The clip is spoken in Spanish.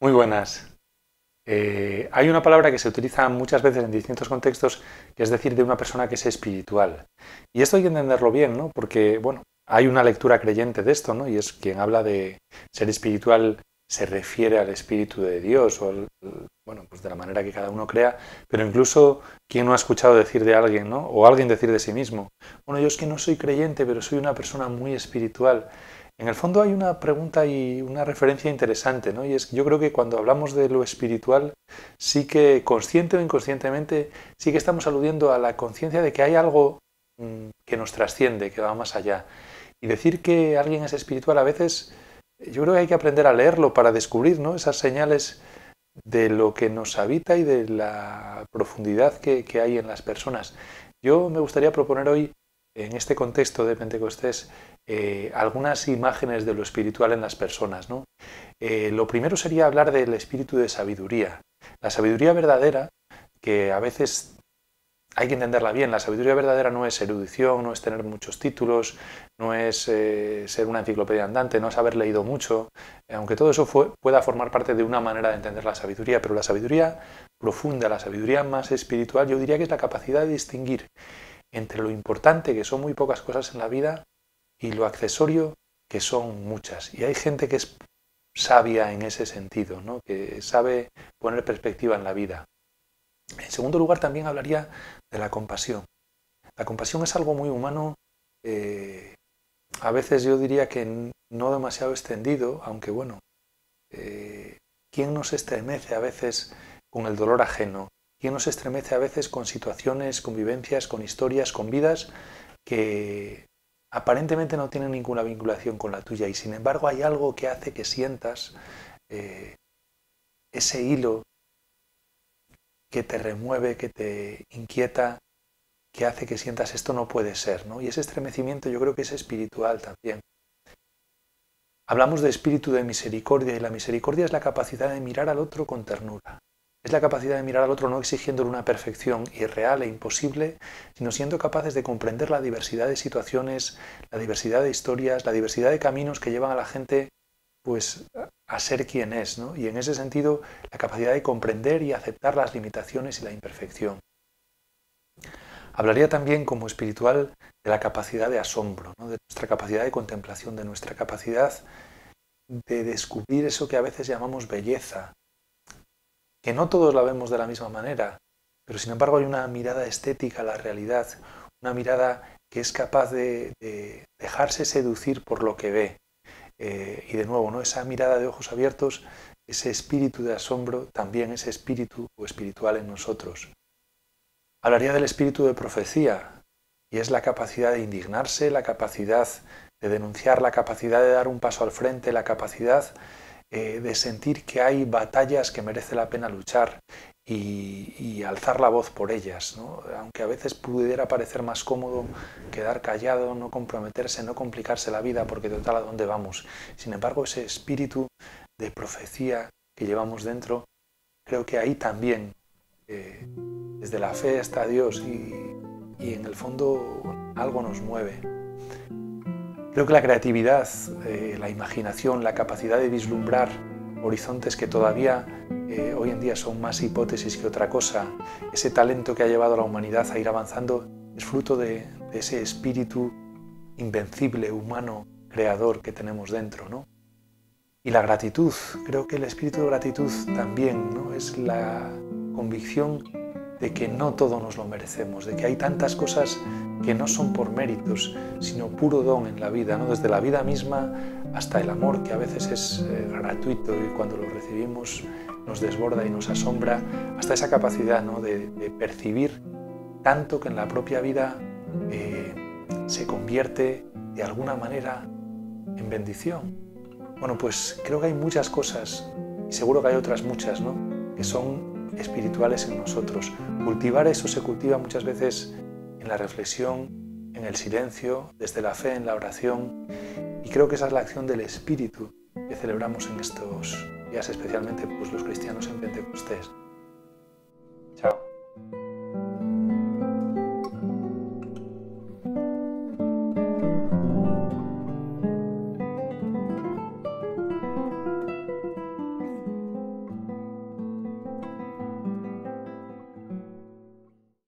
Muy buenas. Eh, hay una palabra que se utiliza muchas veces en distintos contextos, que es decir de una persona que es espiritual. Y esto hay que entenderlo bien, ¿no? Porque, bueno, hay una lectura creyente de esto, ¿no? Y es quien habla de ser espiritual se refiere al espíritu de Dios o, bueno, pues de la manera que cada uno crea, pero incluso quien no ha escuchado decir de alguien, ¿no? O alguien decir de sí mismo, bueno, yo es que no soy creyente, pero soy una persona muy espiritual. En el fondo hay una pregunta y una referencia interesante, ¿no? Y es yo creo que cuando hablamos de lo espiritual, sí que consciente o inconscientemente, sí que estamos aludiendo a la conciencia de que hay algo mm, que nos trasciende, que va más allá. Y decir que alguien es espiritual a veces, yo creo que hay que aprender a leerlo para descubrir ¿no? esas señales de lo que nos habita y de la profundidad que, que hay en las personas. Yo me gustaría proponer hoy en este contexto de Pentecostés eh, algunas imágenes de lo espiritual en las personas. ¿no? Eh, lo primero sería hablar del espíritu de sabiduría. La sabiduría verdadera, que a veces hay que entenderla bien, la sabiduría verdadera no es erudición, no es tener muchos títulos, no es eh, ser una enciclopedia andante, no es haber leído mucho, aunque todo eso pueda formar parte de una manera de entender la sabiduría, pero la sabiduría profunda, la sabiduría más espiritual, yo diría que es la capacidad de distinguir entre lo importante, que son muy pocas cosas en la vida, y lo accesorio, que son muchas. Y hay gente que es sabia en ese sentido, ¿no? que sabe poner perspectiva en la vida. En segundo lugar, también hablaría de la compasión. La compasión es algo muy humano, eh, a veces yo diría que no demasiado extendido, aunque bueno, eh, ¿quién nos estremece a veces con el dolor ajeno? ¿Quién nos estremece a veces con situaciones, con vivencias, con historias, con vidas que aparentemente no tienen ninguna vinculación con la tuya y sin embargo hay algo que hace que sientas eh, ese hilo que te remueve, que te inquieta, que hace que sientas esto no puede ser, ¿no? Y ese estremecimiento yo creo que es espiritual también. Hablamos de espíritu de misericordia y la misericordia es la capacidad de mirar al otro con ternura. Es la capacidad de mirar al otro no exigiéndole una perfección irreal e imposible, sino siendo capaces de comprender la diversidad de situaciones, la diversidad de historias, la diversidad de caminos que llevan a la gente pues a ser quien es, ¿no? Y en ese sentido, la capacidad de comprender y aceptar las limitaciones y la imperfección. Hablaría también como espiritual de la capacidad de asombro, de nuestra capacidad de contemplación, de nuestra capacidad de descubrir eso que a veces llamamos belleza, que no todos la vemos de la misma manera, pero sin embargo hay una mirada estética a la realidad, una mirada que es capaz de, dejarse seducir por lo que ve. Eh, y de nuevo, ¿no? esa mirada de ojos abiertos, ese espíritu de asombro, también ese espíritu o espiritual en nosotros. Hablaría del espíritu de profecía, y es la capacidad de indignarse, la capacidad de denunciar, la capacidad de dar un paso al frente, la capacidad eh, de sentir que hay batallas que merece la pena luchar y, alzar la voz por ellas, aunque a veces pudiera parecer más cómodo quedar callado, no comprometerse, no complicarse la vida, porque total a dónde vamos. Sin embargo, ese espíritu de profecía que llevamos dentro, creo que ahí también, eh, desde la fe está Dios y, y en el fondo algo nos mueve. Creo que la creatividad, eh, la imaginación, la capacidad de vislumbrar horizontes que todavía eh, hoy en día son más hipótesis que otra cosa, ese talento que ha llevado a la humanidad a ir avanzando, es fruto de, ese espíritu invencible, humano, creador que tenemos dentro. ¿no? Y la gratitud, creo que el espíritu de gratitud también ¿no? es la convicción de que no todo nos lo merecemos, de que hay tantas cosas que no son por méritos, sino puro don en la vida, ¿no? desde la vida misma hasta el amor, que a veces es eh, gratuito y cuando lo recibimos nos desborda y nos asombra, hasta esa capacidad ¿no? de, percibir tanto que en la propia vida eh, se convierte de alguna manera en bendición. Bueno, pues creo que hay muchas cosas, y seguro que hay otras muchas, ¿no? que son espirituales en nosotros. Cultivar eso se cultiva muchas veces en la reflexión, en el silencio, desde la fe, en la oración. Y creo que esa es la acción del Espíritu que celebramos en estos días, especialmente pues, los cristianos en Pentecostés.